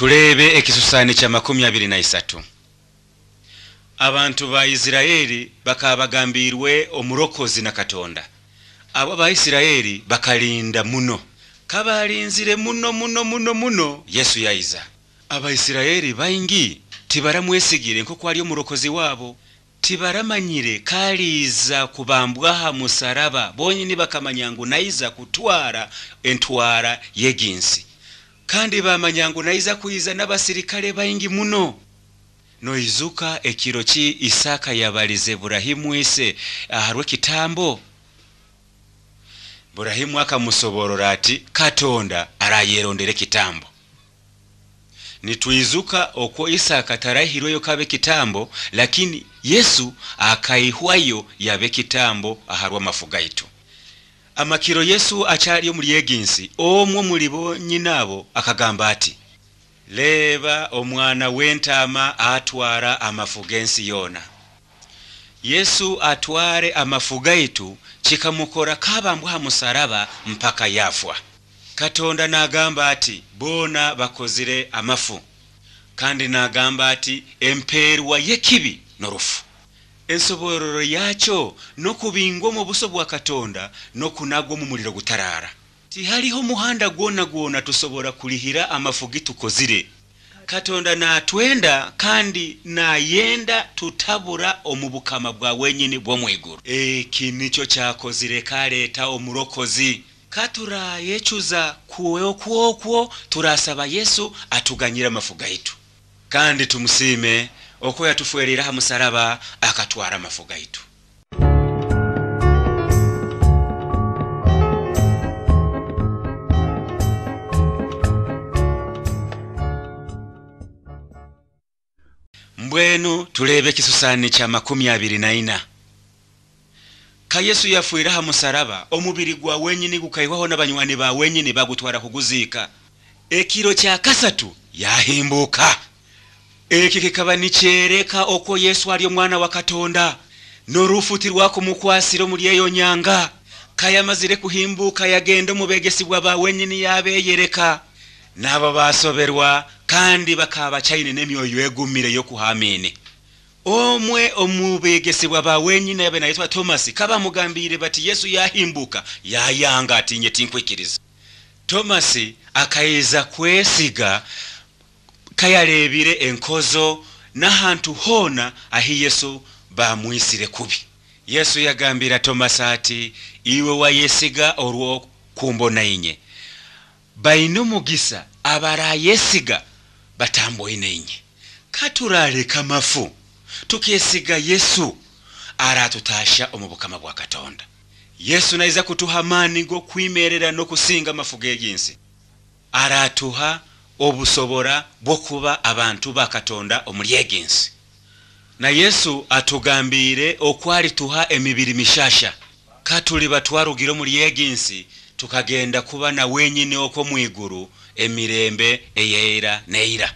tuleebe ekisusaani kya makumi abiri na isatu. Abantu ba isirayiri bakaba bagambirwe omulokozi na katonda. Abo abaisirayiri bakalinda muno. Kabalinzire muno muno muno muno yesu yayiza abaisirayiri baingi tibaramwesigire nkoko ali omulokozi waabo tibaramanyire kaliiza kubambwa ha musaraba. Bonyini bakamanya ngu nayiza kutwara entwara yeginsi kandi bamanya ngu nayiza kuyiza n'abasirikale baingi muno. Noizuka ekiro ki isaaka yabalize burahimu ise aharwe kitambo? Burahimu akamusoborora ati katonda arayerondere kitambo. Nitwizuka okwo isaaka tarahirweyo kabe kitambo lakini yesu akaihwayo yabe kitambo aharwa amafu gaitu amakiro yesu akyali omuli eginsi omwo omuli bonyina abo akagamba ati leeba omwana w'entaama atwara amafu g'ensi yoona. Yesu atware amafu gaitu kikamukora kabambwa ha musaraba mpaka yafwa. Katonda n'agamba ati boona bakozire amafu. Kandi n'agamba ati empeerwa y'ekibi n'orufu ensoborero yacyo no kubingwa mu buso bwa katonda no kunagwa mu muriro gutarara tihariho muhanda gwona gwona tusobora kulihira amafugi tukozire. Katonda natwenda kandi nayenda tutabura omubukama bwa wenyini bwo mwiguru eki ni cyo cyakozire kaleta omurokozi katurayecuza kuweokwookwo turasaba yesu atuganyire amafuga yitu kandi tumusime okwo yatufwerera ha musaraba akatwara amafu gaitu mbwenu tuleebe ekisusaani kya makumi abiri na ina. Ka yesu yafiira ha musaraba omubiri gwa wenyini gukaihwaho n'abanywani ba wenyini bagutwara kuguziika ekiro kya kasatu yahimbuka eki kikaba nikyereka okwo yesu ali omwana wa katonda. N'orufuti rwakumukwasira omuli eyo nyanga. Kayamazire kuhimbuka yagenda omu bawenyini ba wenyini yabeeyereka. N'abo basoberwa kandi bakaba bakyayine n'emyoyo egumire y'okuhamiine omwe omu bawenyini ba wenyini yabe nayitwa tomasi kabamugambire bati yesu yahimbuka yayanga atinye tinkwikiriza tomasi akayiza kwesiga kayaleebire enkozo n'ahantu hoona ahi yesu bamwisire kubi. Yesu yagambira tomasi ati iwe wayesiga olw'okumbona inye baina omugisa abarayesiga batamboine inye katuraleka mafu tukesiga yesu aratutasha omu bukama bwa katonda. Yesu naiza kutuha maani g'okwimerera n'okusinga amafu g'eginsi aratuha obusobora bw'okuba abantu ba katonda omuli eginsi. Na yesu atugambiire okwalituha emibiri mishasha. Katuli batwarugire omuli eginsi tukagenda kuba na wenyini okwo mwiguru emirembe eyeera neira